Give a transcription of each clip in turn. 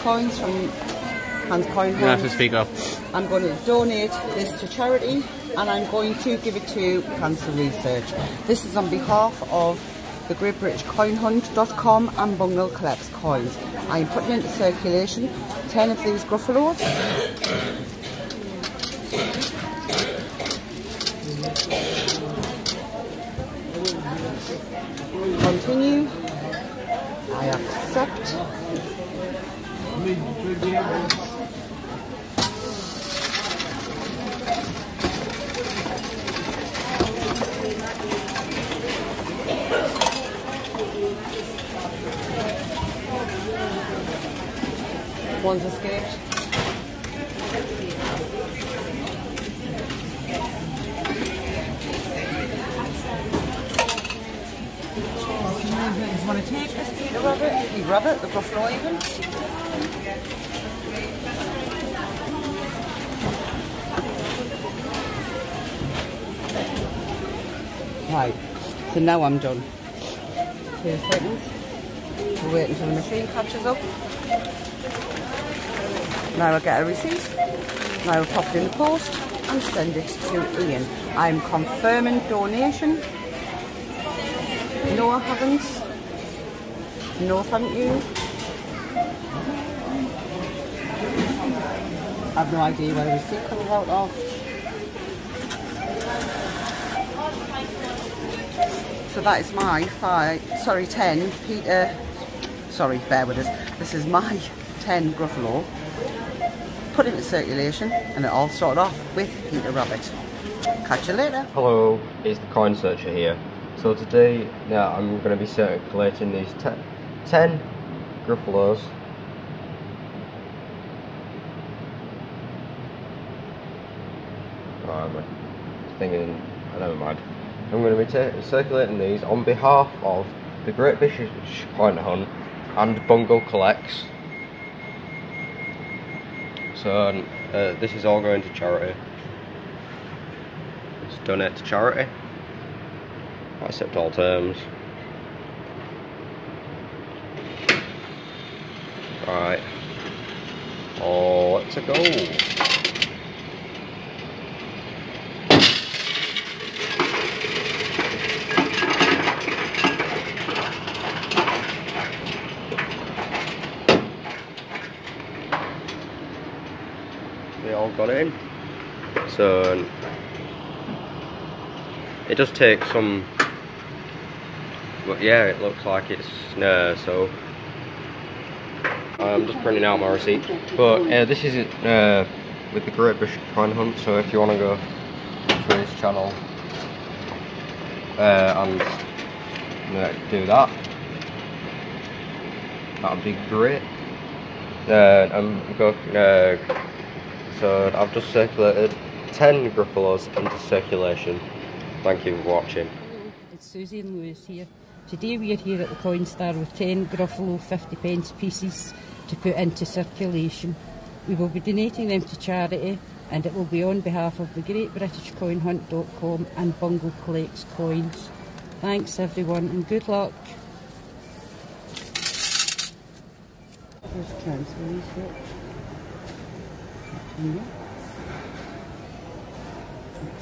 Coins from Hans Coin You have to speak up. I'm going to donate this to charity and I'm going to give it to Cancer Research. This is on behalf of the Great British Coin Hunt.com and Bungle Collects Coins. I'm putting into circulation 10 of these Gruffalos. Continue. I accept. One's escaped. Want to take this Peter Rabbit? You grab it, the Gruffalo even. Right, so now I'm done. Two seconds. We'll wait until the machine catches up. Now I'll get a receipt. Now I'll pop it in the post and send it to Ian. I'm confirming donation. No, I haven't. No, thank you. I have no idea where the receipt comes out of. So that is my five, sorry, 10 Peter, sorry, bear with us. This is my 10 Gruffalo. Put it in circulation and it all started off with Peter Rabbit. Catch you later. Hello, it's the Coin Searcher here. So today, now I'm going to be circulating these te 10 Gruffalos. I'm thinking, oh, never mind. I'm going to be circulating these on behalf of the Great British Coin Hunt and Bungle Collects. So uh, this is all going to charity. It's donate to charity. I accept all terms. Right. Oh, let's go. They all got in. So it does take some but yeah it looks like it's no so I'm just printing out my receipt. But uh, this is uh, with the Great British Coin Hunt so if you want to go to his channel uh, and uh, do that that'd be great. Uh, I'm go, uh, so I've just circulated 10 Gruffalos into circulation thank you for watching It's Susie and Lewis here. Today we are here at the Coinstar with 10 Gruffalo 50 pence pieces to put into circulation. We will be donating them to charity and it will be on behalf of the Great British Coin Hunt.com and Bungle Collects Coins. Thanks everyone and good luck. Just transfer these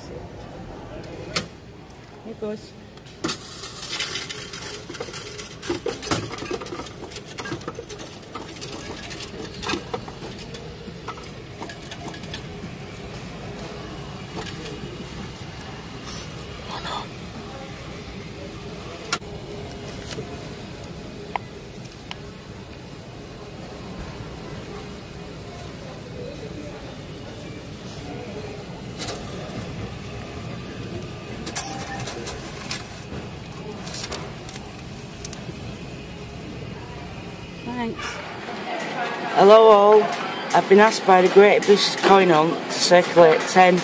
Nikos. Nikos. Thanks. Hello all. I've been asked by the Great British Coin Hunt to circulate 10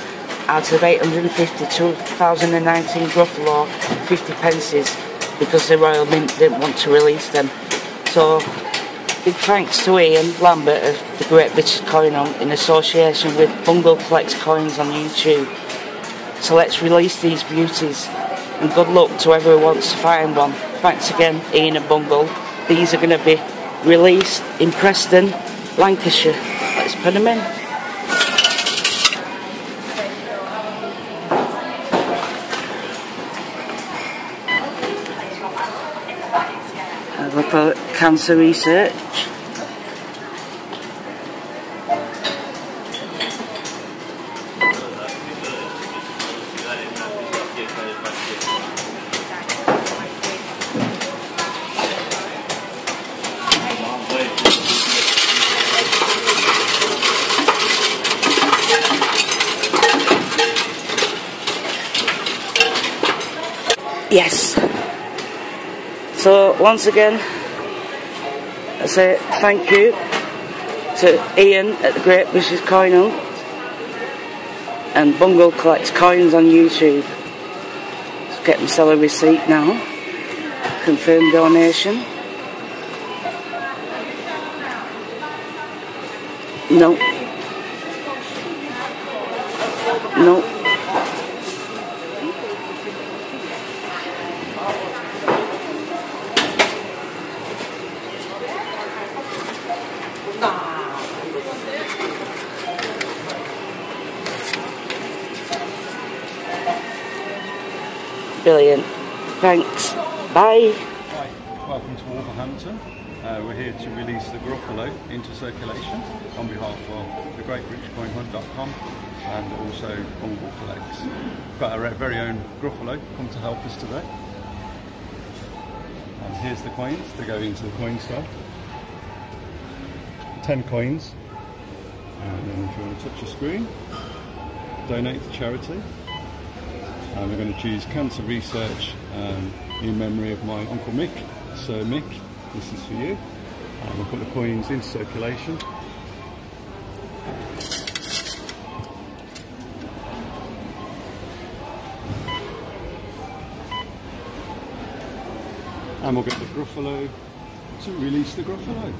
out of 850 2019 Gruffalo 50 pences because the Royal Mint didn't want to release them. So, big thanks to Ian Lambert of the Great British Coin Hunt in association with Bungle Collects Coins on YouTube. So let's release these beauties and good luck to whoever wants to find one. Thanks again, Ian and Bungle. These are going to be released in Preston Lancashire. Let's put them in. Have a cancer research. So once again, I say thank you to Ian at the Great British Coin Hunt and Bungle collects coins on YouTube. Let's get myself a receipt now. Confirm donation. No. No. Brilliant. Thanks. Bye. Hi, welcome to Wolverhampton. Uh, we're here to release the Gruffalo into circulation on behalf of the GreatBritishCoinHunt.com and also Bungle Collects. We've got our very own Gruffalo come to help us today. And here's the coins to go into the Coinstar. 10 coins. And then if you want to touch your screen, donate to charity. And we're going to choose cancer research um, in memory of my Uncle Mick. So Mick, this is for you. And we'll put the coins into circulation. And we'll get the Gruffalo to release the Gruffalo.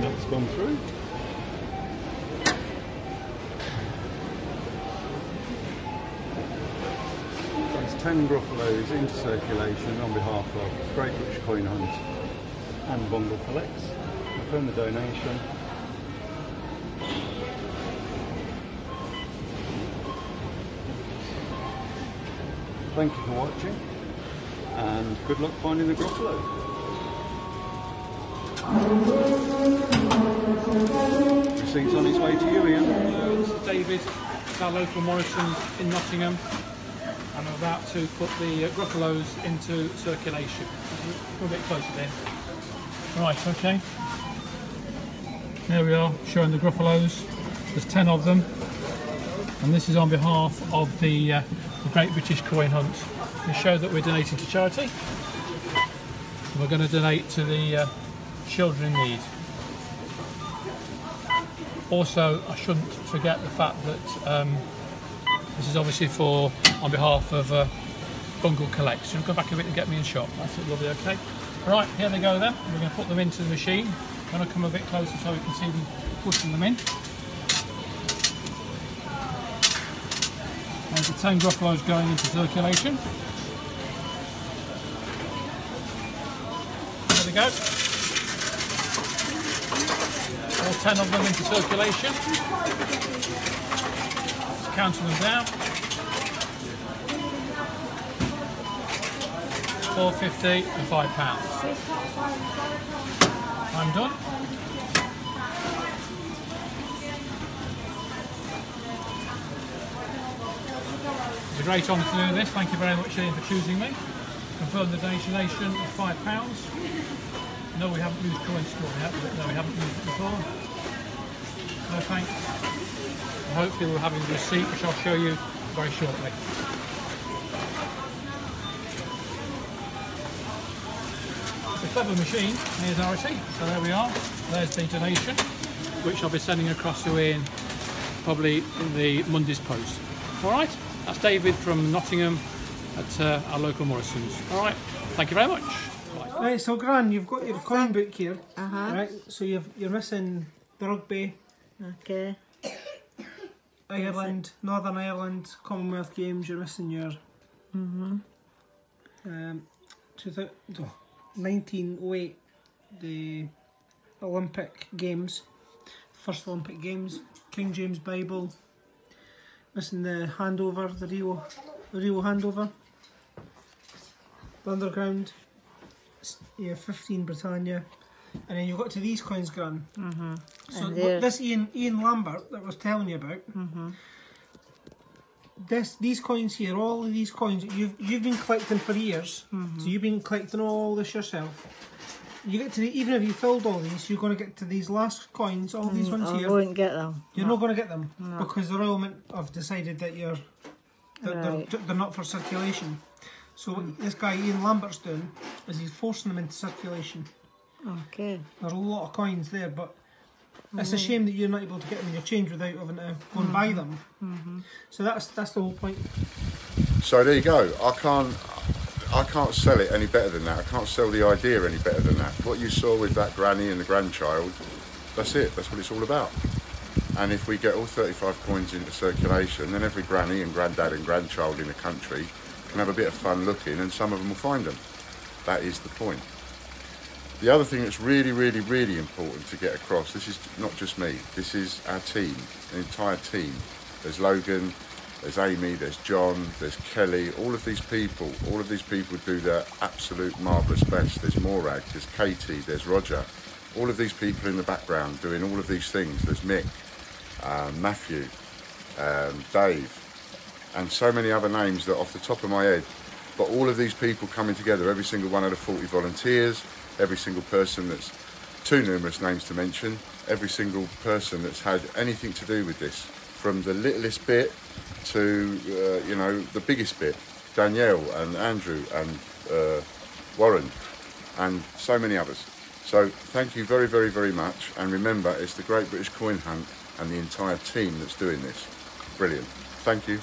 That's gone through. There's 10 Gruffalos into circulation on behalf of Great British Coin Hunt and Bungle Collects. Confirm the donation. Thank you for watching and good luck finding the Gruffalo. Receipts on its way to you, Ian. Is David, it's our local Morrison's in Nottingham. I'm about to put the uh, Gruffalos into circulation. A bit closer then. Right, okay. There we are, showing the Gruffalos. There's 10 of them. And this is on behalf of the, uh, the Great British Coin Hunt. To show that we're donating to charity. We're going to donate to the uh, children in need. Also, I shouldn't forget the fact that um, this is obviously for on behalf of uh, Bungle Collects. You go back a bit and get me in shot. That's it, lovely. Okay. Right, here they go. Then we're going to put them into the machine. I'm going to come a bit closer so we can see them pushing them in. There's the 10 Gruffalos going into circulation. There they go. All 10 of them into circulation. Just counting them down. 450 and 5 pounds. I'm done. It's a great honour to do this. Thank you very much Ian for choosing me. Confirm the donation of five pounds. No, we haven't used Coinstar yet. No, we haven't used it before. No thanks. And hopefully we're having the receipt, which I'll show you very shortly. It's a clever machine. Here's our receipt. So there we are. There's the donation, which I'll be sending across to Ian probably in the Monday's post. All right. That's David from Nottingham at uh, our local Morrison's. All right. Thank you very much. Right. Right, so Gran, you've got your coin book here. Uh-huh. Right, so you've, you're missing the rugby, Okay. Ireland, Northern Ireland, Commonwealth Games. You're missing your Mm-hmm. um, 2000, oh, 1908, the Olympic Games, first Olympic Games, King James Bible. Missing the handover, the Rio, the Rio handover. The underground, yeah, 15 Britannia, and then you got to these coins, Gran. Mm-hmm. So And what there- this Ian Ian Lambert that I was telling you about. Mm-hmm. This these coins here, all of these coins you've you've been collecting for years. Mm-hmm. So you've been collecting all this yourself. You get to the, even if you filled all these, you're going to get to these last coins, all these ones Mm, I here. won't get them. You're not going to get them No. because the Royal Mint have decided that you're that Right. they're, they're not for circulation. So what this guy Ian Lambert's doing is he's forcing them into circulation. Okay. There's a lot of coins there, but it's Mm-hmm. a shame that you're not able to get them in your change without having to go and buy them. Mm-hmm. So that's that's the whole point. So there you go. I can't I can't sell it any better than that. I can't sell the idea any better than that. What you saw with that granny and the grandchild, that's it. That's what it's all about. And if we get all 35 coins into circulation, then every granny and granddad and grandchild in the country can have a bit of fun looking and some of them will find them. That is the point. The other thing that's really, really, really important to get across, this is not just me, this is our team, an entire team. There's Logan, there's Amy, there's John, there's Kelly, all of these people, all of these people do their absolute marvellous best. There's Morag, there's Katie, there's Roger, all of these people in the background doing all of these things. There's Mick, um, Matthew, um, Dave, and so many other names that off the top of my head. But all of these people coming together, every single one of the 40 volunteers, every single person that's too numerous names to mention, every single person that's had anything to do with this, from the littlest bit to uh, you know the biggest bit, Danielle and Andrew and uh, Warren, and so many others. So thank you very, very, very much. And remember, it's the Great British Coin Hunt and the entire team that's doing this. Brilliant. Thank you.